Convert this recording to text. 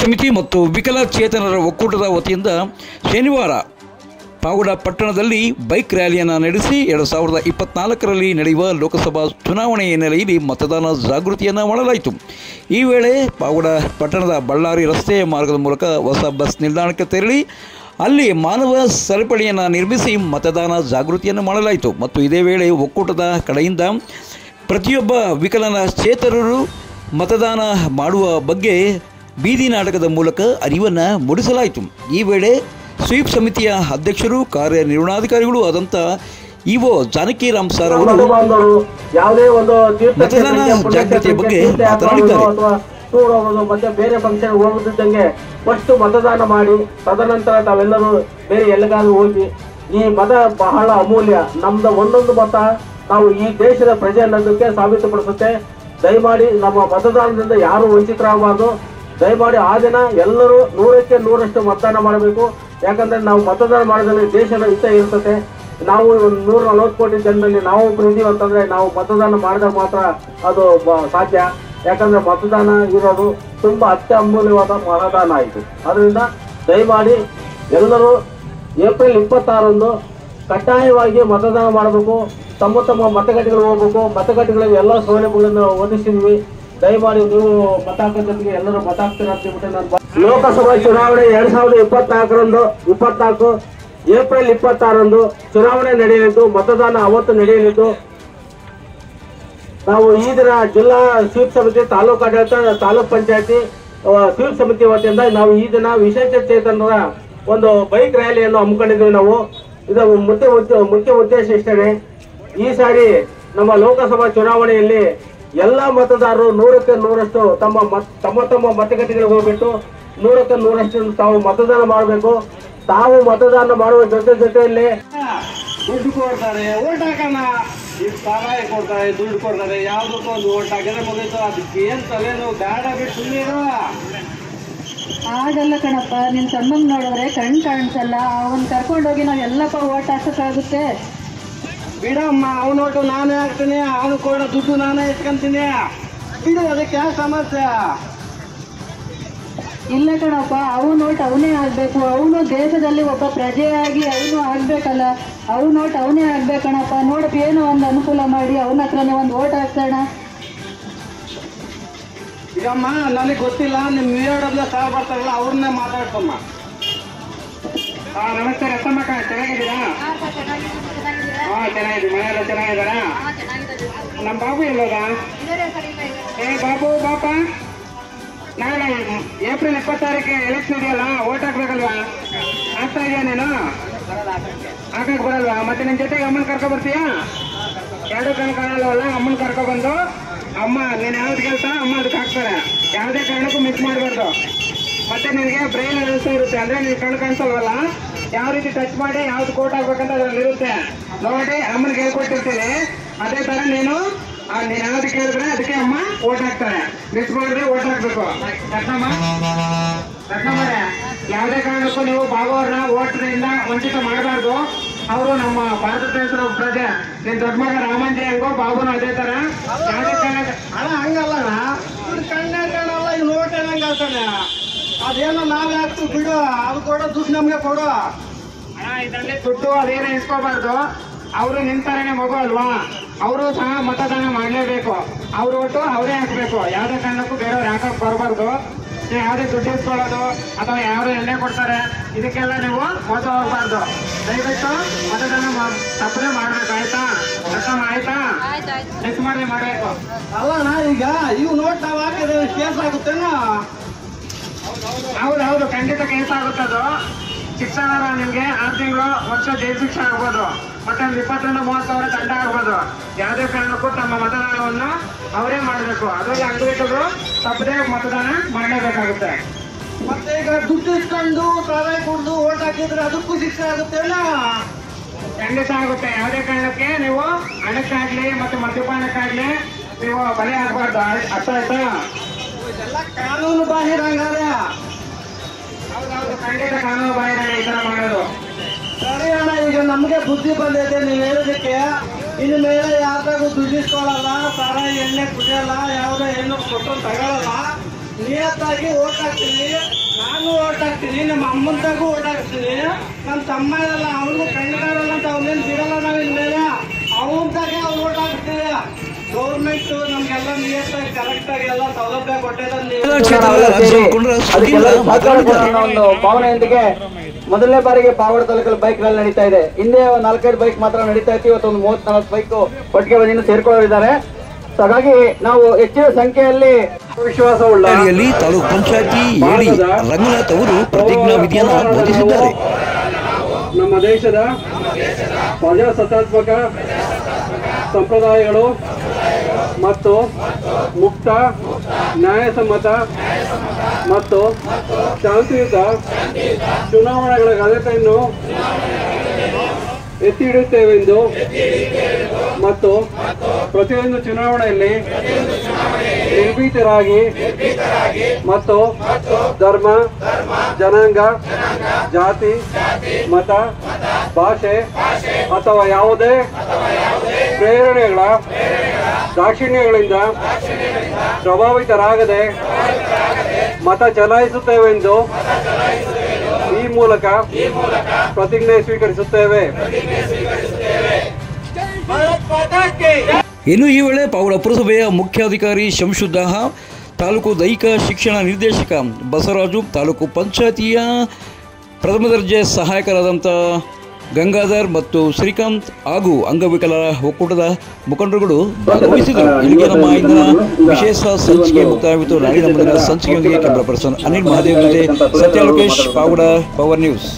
ಸಮಿತಿ ಮತ್ತು ವಿಕಲಚೇತನರ ಒಕ್ಕೂಟದ ವತಿಯಿಂದ ಶನಿವಾರ ಪಾಗುಡ ಪಟ್ಟಣದಲ್ಲಿ ಬೈಕ್ ರ್ಯಾಲಿಯನ್ನು ನಡೆಸಿ ಎರಡು ಸಾವಿರದ ಇಪ್ಪತ್ನಾಲ್ಕರಲ್ಲಿ ನಡೆಯುವ ಲೋಕಸಭಾ ಚುನಾವಣೆ ಹಿನ್ನೆಲೆಯಲ್ಲಿ ಮತದಾನ ಜಾಗೃತಿಯನ್ನು ಮಾಡಲಾಯಿತು. ಈ ವೇಳೆ ಪಾಗುಡ ಪಟ್ಟಣದ ಬಳ್ಳಾರಿ ರಸ್ತೆ ಮಾರ್ಗದ ಮೂಲಕ ಹೊಸ ಬಸ್ ನಿಲ್ದಾಣಕ್ಕೆ ತೆರಳಿ ಅಲ್ಲಿ ಮಾನವ ಸರಪಳಿಯನ್ನು ನಿರ್ಮಿಸಿ ಮತದಾನ ಜಾಗೃತಿಯನ್ನು ಮಾಡಲಾಯಿತು. ಮತ್ತು ಇದೇ ವೇಳೆ ಒಕ್ಕೂಟದ ಕಡೆಯಿಂದ ಪ್ರತಿಯೊಬ್ಬ ವಿಕಲನ ಚೇತನರು ಮತದಾನ ಮಾಡುವ ಬಗ್ಗೆ ಬೀದಿ ನಾಟಕದ ಮೂಲಕ ಅರಿವನ್ನು ಮೂಡಿಸಲಾಯಿತು. ಈ ವೇಳೆ ಸ್ವೀಪ್ ಸಮಿತಿಯ ಅಧ್ಯಕ್ಷರು ಕಾರ್ಯನಿರ್ವಹಣಾಧಿಕಾರಿಗಳು ಆದಂಥ ಇಒ ಜಾನಕಿರಾಮ್ ಸರ್ ಅವರು ಮತದಾನ ಜಾಗೃತಿಯ ಬಗ್ಗೆ ಮಾತನಾಡಿದ್ದಾರೆ. ಮತ್ತೆ ಬೇರೆ ಫಂಕ್ಷನ್ ಹೋಗುತ್ತಿದ್ದಂಗೆ ಫಸ್ಟ್ ಮತದಾನ ಮಾಡಿ ತದನಂತರ ತಾವೆಲ್ಲರೂ ಬೇರೆ ಎಲ್ಲಿಗಾದ್ರೂ ಹೋಗಿ ಈ ಮತ ಬಹಳ ಅಮೂಲ್ಯ. ನಮ್ದು ಒಂದೊಂದು ಮತ ನಾವು ಈ ದೇಶದ ಪ್ರಜೆ ಅನ್ನೋದಕ್ಕೆ ಸಾಬೀತುಪಡಿಸುತ್ತೆ. ದಯಮಾಡಿ ನಮ್ಮ ಮತದಾನದಿಂದ ಯಾರು ವಂಚಿತರಾಗಬಾರ್ದು. ದಯಮಾಡಿ ಆ ದಿನ ಎಲ್ಲರೂ ನೂರಕ್ಕೆ ನೂರಷ್ಟು ಮತದಾನ ಮಾಡಬೇಕು. ಯಾಕಂದ್ರೆ ನಾವು ಮತದಾನ ಮಾಡಿದ್ರೆ ದೇಶದ ಹಿತ ಇರ್ತದೆ. ನಾವು ನೂರ ನಲವತ್ತು ಕೋಟಿ ಜನರಲ್ಲಿ ನಾವು ಒಬ್ರು ಅಂತಂದ್ರೆ ನಾವು ಮತದಾನ ಮಾಡಿದಾಗ ಮಾತ್ರ ಅದು ಸಾಧ್ಯ. ಯಾಕಂದ್ರೆ ಮತದಾನ ಇರೋದು ತುಂಬಾ ಅತ್ಯಮೂಲ್ಯವಾದ ಮತದಾನ ಆಯಿತು. ಅದರಿಂದ ದಯಮಾಡಿ ಎಲ್ಲರೂ ಏಪ್ರಿಲ್ ಇಪ್ಪತ್ತಾರಂದು ಕಡ್ಡಾಯವಾಗಿ ಮತದಾನ ಮಾಡಬೇಕು. ತಮ್ಮ ತಮ್ಮ ಮತಗಟ್ಟೆಗಳು ಹೋಗ್ಬೇಕು. ಮತಗಟ್ಟೆಗಳಿಗೆ ಎಲ್ಲ ಸೌಲಭ್ಯಗಳನ್ನು ಒದಗಿಸಿದ್ವಿ. ದಯಮಾಡಿ ನೀವು ಮತ ಎಲ್ಲರೂ ಮತ ಲೋಕಸಭಾ ಚುನಾವಣೆ ಎರಡ್ ಸಾವಿರದ ಇಪ್ಪತ್ನಾಲ್ಕರಂದು, ಇಪ್ಪತ್ನಾಲ್ಕು ಏಪ್ರಿಲ್ ಇಪ್ಪತ್ತಾರಂದು ಚುನಾವಣೆ ನಡೆಯಲಿದ್ದು, ಮತದಾನ ಅವತ್ತು ನಡೆಯಲಿದ್ದು, ನಾವು ಈ ದಿನ ಜಿಲ್ಲಾ ಸ್ವೀಪ್ ಸಮಿತಿ, ತಾಲೂಕು ಆಡಳಿತ, ತಾಲೂಕ್ ಪಂಚಾಯತಿ ಸ್ವೀಪ್ ಸಮಿತಿ ವತಿಯಿಂದ ನಾವು ಈ ದಿನ ವಿಶೇಷ ಚೇತನರ ಒಂದು ಬೈಕ್ ರ್ಯಾಲಿಯನ್ನು ಹಮ್ಮಿಕೊಂಡಿದ್ದೀವಿ ನಾವು. ಇದು ಮುಖ್ಯ ಮುಖ್ಯ ಉದ್ದೇಶ ಇಷ್ಟೇ ಈ ಸಾರಿ ನಮ್ಮ ಲೋಕಸಭಾ ಚುನಾವಣೆಯಲ್ಲಿ ಎಲ್ಲ ಮತದಾರರು ನೂರಕ್ಕೆ ನೂರಷ್ಟು ತಮ್ಮ ಮತ್- ತಮ್ಮ ತಮ್ಮ ಮತಗಟ್ಟೆಗಳಿಗೆ ಹೋಗ್ಬಿಟ್ಟು ನೂರಕ್ಕೆ ನೂರಷ್ಟು ತಾವು ಮತದಾನ ಮಾಡಬೇಕು. ತಾವು ಮತದಾನ ಮಾಡುವ ಜೊತೆ ಜೊತೆಯಲ್ಲಿ ದುಡ್ಡು ಕೊಡ್ತಾರೆ ಓಟ್ ಹಾಕೋಣ. ಈ ಸಹಾಯ ಕೊಡ್ತಾರೆ ದುಡ್ಡು ಕೊಡ್ತಾರೆ. ಯಾವ್ದಕ್ಕೂ ಒಂದು ಓಟ್ ಹಾಕಿದ್ರೆ ಮುಗೀತು. ಅದಕ್ಕೆ ಏನು ತಲೆನೋ ಬೇಡ ಬಿಟ್ಟು ಆಗಲ್ಲ ಕಣಪ್ಪ ನಿನ್ ತಮ್ಮಂಗ್ ನೋಡಿದ್ರೆ ಕಣ್ ಕಾಣಿಸಲ್ಲ. ಅವನ್ ಕರ್ಕೊಂಡೋಗಿ ನಾವು ಎಲ್ಲಪ್ಪ ಓಟ್ ಹಾಕಕ್ಕಾಗುತ್ತೆ. ಬಿಡಮ್ಮ ಅವನ ಓಟು ನಾನೇ ಹಾಕ್ತೀನಿ ಅವನು ಕೊಡೋ ದುಡ್ಡು ನಾನೇ ಇಟ್ಕೊಂತೀನಿ. ಬಿಡು ಅದಕ್ಕೆ ಯಾವ ಸಮಸ್ಯೆ? ಇಲ್ಲ ಕಣಪ್ಪ ಅವನು ಓಟ್ ಅವನೇ ಆಗ್ಬೇಕು. ಅವನು ದೇಶದಲ್ಲಿ ಒಬ್ಬ ಪ್ರಜೆಯಾಗಿ ಅವನು ಆಗ್ಬೇಕಲ್ಲ. ಅವನು ಓಟ್ ಅವನೇ ಆಗ್ಬೇಕಣಪ್ಪ ನೋಡಪ್ಪ ಏನೋ ಒಂದು ಅನುಕೂಲ ಮಾಡಿ ಅವನ ಹತ್ರನೇ ಒಂದು ಓಟ್ ಹಾಕ್ಸೋಣ. ಈಗಮ್ಮ ನನಗೆ ಗೊತ್ತಿಲ್ಲ ನಿಮ್ಮ ನ್ಯೂಯಾರ್ಡ್ಲ್ಲ ಸಹ ಬರ್ತಾರಲ್ಲ ಅವ್ರನ್ನೇ ಮಾತಾಡ್ತಮ್ಮ ಹಾ ನಮಸ್ತೆ ಕಣ ಚೆನ್ನಾಗಿದ್ದೀರಾ? ಹಾ ಮನೆ ಎಲ್ಲ ಚೆನ್ನಾಗಿದ್ದಾರಾ? ನಮ್ಮ ಬಾಬು ಇಲ್ಲೋದ ಏ, ಬಾಬು, ಬಾಪ. ನಾಳೆ ಏಪ್ರಿಲ್ ಇಪ್ಪತ್ತಾರಕ್ಕೆ ಎಲೆಕ್ಷನ್ ಇದೆಯಲ್ಲ ಓಟ್ ಹಾಕ್ಬೇಕಲ್ವಾ? ಆಗ್ತಾ ಇದೆಯಾ ನೀನು? ಹಾಕಕ್ ಬರಲ್ವಾ? ಮತ್ತೆ ನಿನ್ ಜೊತೆಗೆ ಅಮ್ಮನ್ ಕರ್ಕೊ ಬರ್ತೀಯಾ? ಎರಡು ಕಣ್ ಕಾಣಲ್ವಲ್ಲ, ಅಮ್ಮನ್ ಕರ್ಕೊ ಬಂದು? ಅಮ್ಮ, ನೀನ್ ಯಾವ್ದು ಕೆಲಸ? ಅಮ್ಮ ಅದಕ್ಕೆ ಹಾಕ್ತಾರೆ. ಯಾವುದೇ ಕಾರಣಕ್ಕೂ ಮಿಸ್ ಮಾಡಬಾರ್ದು. ಮತ್ತೆ ನಿನಗೆ ಬ್ರೈನ್ ವ್ಯವಸ್ಥೆ ಇರುತ್ತೆ, ಅಂದ್ರೆ ನೀನ್ ಕಣ್ ಕಾಣಿಸಲ್ವಲ್ಲ? ಯಾವ ರೀತಿ ಟಚ್ ಮಾಡಿ, ಯಾವ್ದು ಕೋಟ್ ಹಾಕ್ಬೇಕಂತ ಅದ್ರಲ್ಲಿ ಇರುತ್ತೆ ನೋಡಿ ಅಮ್ಮನ ಹೇಳ್ಕೊಟ್ಟಿರ್ತೀನಿ ಅದೇ ತರ ನೀನು ನೀನ್ ಯಾವ್ದು ಕೇಳಿದ್ರೆ ಅದಕ್ಕೆ ಅಮ್ಮ ಓಟ್ ಹಾಕ್ತಾರೆ. ಮಿಸ್ ಮಾಡಿದ್ರೆ ಓಟ್ ಹಾಕ್ಬೇಕು. ರತ್ನಮ್ಮ ರತ್ನಮ್ಮರೇ ಯಾವುದೇ ಕಾರಣಕ್ಕೂ ನೀವು ಬಾಬು ಅವ್ರನ್ನ ಓಟ್ರಿಂದ ವಂಚಿತ ಮಾಡಬಾರ್ದು. ಅವರು ನಮ್ಮ ಭಾರತ ದೇಶದ ಪ್ರಜೆ. ನಿನ್ ದೊಡ್ಡ ಮಗ ರಾಮಂಜಿ ಹಂಗೋ ಬಾಬುನು ಅದೇ ತರ. ಯಾವುದೇ ಕಾರಣ ಅಲ್ಲ ಹಂಗಲ್ಲ ಇದು ಕಣ್ಣೇ ಕಾಣಲ್ಲ ಇದು ನೋಟ್ ಹೆಂಗ ಆಗ್ತಾನೆ ಅದೇನೋ ನಾವೇ ಹಾಕ್ತು ಬಿಡು. ಅದು ಕೊಡೋ ದುಡ್ಡು ನಮ್ಗೆ ಕೊಡು. ಇದರಲ್ಲಿ ದುಡ್ಡು ಅದೇನೋ ಇಸ್ಕೋಬಾರ್ದು. ಅವರು ನಿಂತಾರೇನೆ ಮಗು ಅಲ್ವಾ? ಅವರು ಸಹ ಮತದಾನ ಮಾಡಲೇಬೇಕು. ಅವ್ರ ಒಟ್ಟು ಅವರೇ ಹಾಕ್ಬೇಕು. ಯಾವುದೇ ಕಾರಣಕ್ಕೂ ಬೇರೆಯವ್ರು ಹಾಕಕ್ ಬರಬಾರ್ದು. ಯಾವುದೇ ದುಡ್ಡು ಇಸ್ಕೊಳ್ಳೋದು ಅಥವಾ ಯಾರು ಎಣ್ಣೆ ಕೊಡ್ತಾರೆ ಇದಕ್ಕೆಲ್ಲ ನೀವು ಮೋಸ ಹೋಗ್ಬಾರ್ದು. ದಯವಿಟ್ಟು ಮತದಾನ ತಪ್ಪನೆ ತಪ್ಪದೆ ಮಾಡ್ಬೇಕು ಆಯ್ತಾ? ರಕಮ್ ಆಯ್ತಾ? ಮಿಸ್ ಮಾಡಿ ಮಾಡಬೇಕು. ಅಲ್ಲ ಈಗ ಇವು ನೋಟ್ ನಾವು ಹಾಕಿದ್ರೆ ಕೇಸ್ ಆಗುತ್ತೇನೋ? ಹೌದು ಹೌದು. ಖಂಡಿತ ಕೇಸ್ ಆಗುತ್ತದು. ಶಿಕ್ಷಣ ನಿಮ್ಗೆ ಆರು ತಿಂಗಳು ವರ್ಷ ಜೈಲು ಶಿಕ್ಷಣ ಆಗ್ಬೋದು. ಮತ್ತೆ ಒಂದು ಇಪ್ಪತ್ತರಿಂದ ಮೂವತ್ತು ಸಾವಿರ ದಂಡ ಆಗ್ಬೋದು. ಯಾವುದೇ ಕಾರಣಕ್ಕೂ ತಮ್ಮ ಮತದಾನವನ್ನು ಅವರೇ ಮಾಡಬೇಕು. ಅದರಲ್ಲಿ ಅಂಗಡಿಗಳು ತಪ್ಪದೇ ಮತದಾನ ಮಾಡಲೇಬೇಕಾಗುತ್ತೆ. ಮತ್ತೆ ಈಗ ದುಡ್ಡು ಇಟ್ಕೊಂಡು ಸಾರಾಯಿ ಕೊಡ್ದು ಓಟ್ ಹಾಕಿದ್ರೆ ಅದಕ್ಕೂ ಶಿಕ್ಷೆ ಅಲ್ಲ? ಖಂಡಿತ ಆಗುತ್ತೆ. ಯಾವುದೇ ಕಾರಣಕ್ಕೆ ನೀವು ಹಣಕ್ಕಾಗ್ಲಿ ಮತ್ತು ಮದ್ಯಪಾನಕ್ಕಾಗ್ಲಿ ನೀವು ಬಲೆ ಆಗಬಾರ್ದು. ಅರ್ಥ ಆಯ್ತಾ ಇದೆಲ್ಲ ಕಾನೂನು ಬಾಹಿರ ಹೌದೌದು ಖಂಡಿತ ಕಾನೂನು ಬಾಹಿರ ಈ ತರ ಮಾಡೋದು. ಸರಿ ಅಣ್ಣ, ಈಗ ನಮಗೆ ಬುದ್ಧಿ ಬಂದೈತೆ, ನೀವು ಹೇಳೋದಕ್ಕೆ. ಇನ್ನು ಮೇಲೆ ಯಾವ್ದಾಗೂ ದುಡ್ಡಿಸ್ಕೊಳ್ಳಲ್ಲ, ಸರ, ಎಣ್ಣೆ ಕುಡಿಯಲ್ಲ, ಯಾವುದೇ ಹೆಣ್ಣು ಕೊಟ್ಟು ತಗೊಳ್ಳಲ್ಲ ನಿಯತ್ತಾಗಿ ಓಟ್ ಹಾಕ್ತೀನಿ. ನಾನು ಓಟ್ ನಮ್ಮ ಅಮ್ಮಂತಾಗೂ ಓಟ್ ಹಾಕ್ತೀನಿ. ನಮ್ಮ ತಮ್ಮ ಇರಲ್ಲ, ಅವ್ರಿಗೂ ಕಣ್ಣುಗಾರಲ್ಲ ಅಂತ ಅವನೇನು ಬಿಡಲ್ಲ ನಾವು ಇನ್ಮೇಲೆ ಅವನ ಅವ್ರು ಓಟ್ ಹಾಕ್ತೀವಿ ಗೌರ್ಮೆಂಟ್ ನಮ್ಗೆಲ್ಲ ನಿಯತ್ತಾಗಿ ಕರೆಕ್ಟಾಗಿ ಎಲ್ಲ ಸೌಲಭ್ಯ ಭಾವನೆಯೊಂದಿಗೆ ಮೊದಲನೇ ಬಾರಿಗೆ ಪಾವಡ ತಾಲೂಕಲ್ಲಿ ಬೈಕ್ ರ್ಯಾಲಿ ನಡೀತಾ ಇದೆ. ಹಿಂದೆ ಒಂದು ನಾಲ್ಕೈದು ಬೈಕ್ ಮಾತ್ರ ನಡೀತಾ ಇತ್ತು ಇವತ್ತು ಒಂದು ಮೂವತ್ತ್ ನಾಲ್ಕು ಬೈಕ್ ಒಟ್ಟಿಗೆ ಬಂದಿನ ಸೇರ್ಕೊಳ್ಳಿದ್ದಾರೆ ಹಾಗಾಗಿ ನಾವು ಹೆಚ್ಚಿನ ಸಂಖ್ಯೆಯಲ್ಲಿ ವಿಶ್ವಾಸವುಳ್ಳ ತಾಲೂಕ್ ತಾಲೂಕು ಪಂಚಾಯತಿ ಹೇಳಿ ರಂಗನಾಥ್ ಅವರು ಪ್ರತಿಜ್ಞಾ ವಿಧಿಯನ್ನು ಬೋಧಿಸಿದ್ದಾರೆ. ನಮ್ಮ ದೇಶದ ಪ್ರಜಾಸತ್ತಾತ್ಮಕ ಸಂಪ್ರದಾಯಗಳು ಮತ್ತು ಮುಕ್ತ, ನ್ಯಾಯಸಮ್ಮತ ಮತ್ತು ಶಾಂತಿಯುತ ಚುನಾವಣೆಗಳ ಘನತೆಯನ್ನು ಎತ್ತಿ ಹಿಡಿಯುತ್ತೇವೆಂದು ಮತ್ತು ಪ್ರತಿಯೊಂದು ಚುನಾವಣೆಯಲ್ಲಿ ನಿರ್ಭೀತರಾಗಿ ಮತ್ತು ಧರ್ಮ, ಜನಾಂಗ, ಜಾತಿ, ಮತ, ಭಾಷೆ ಅಥವಾ ಯಾವುದೇ ಪ್ರೇರಣೆಗಳ, ದಾಕ್ಷಿಣ್ಯಗಳಿಂದ ಪ್ರಭಾವಿತರಾಗದೆ ಮತ ಚಲಾಯಿಸುತ್ತೇವೆಂದು ಈ ಮೂಲಕ ಪ್ರತಿಜ್ಞೆ ಸ್ವೀಕರಿಸುತ್ತೇವೆ. ಇನ್ನು ಈ ವೇಳೆ ಪಾವಡ ಪುರಸಭೆಯ ಮುಖ್ಯಾಧಿಕಾರಿ ಶಂಶುದ್ದಾಹ ತಾಲೂಕು ದೈಹಿಕ ಶಿಕ್ಷಣ ನಿರ್ದೇಶಕ ಬಸವರಾಜು, ತಾಲೂಕು ಪಂಚಾಯತಿಯ ಪ್ರಥಮ ದರ್ಜೆ ಸಹಾಯಕರಾದಂಥ ಗಂಗಾಧರ್ ಮತ್ತು ಶ್ರೀಕಾಂತ್ ಹಾಗೂ ಅಂಗವಿಕಲರ ಒಕ್ಕೂಟದ ಮುಖಂಡರುಗಳು ಭಾಗವಹಿಸಿದರು. ಇಲ್ಲಿಗೆ ನಮ್ಮ ಇಂದಿನ ವಿಶೇಷ ಸಂಚಿಕೆ ಮುಕ್ತಾಯವಾಯಿತು ನಾಡಿನ ಮುಂದಿನ ಸಂಚಿಕೆಯೊಂದಿಗೆ ಕ್ಯಾಮ್ರಾ ಪರ್ಸನ್ ಅನಿಲ್ ಮಹಾದೇವ್ ಜೊತೆ ಸತ್ಯ ಲೋಕೇಶ್ ಪಾವಡ ಪವರ್ ನ್ಯೂಸ್